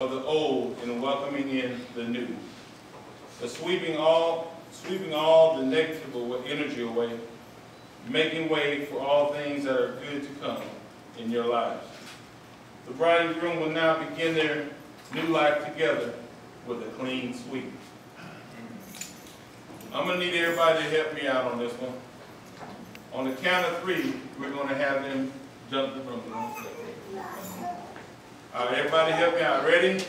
of the old and welcoming in the new. Sweeping all, sweeping all the negative energy away, making way for all things that are good to come in your lives. The bride and groom will now begin their new life together with a clean sweep. I'm gonna need everybody to help me out on this one. On the count of three, we're gonna have them jump the broom. All right, everybody help me out. Ready?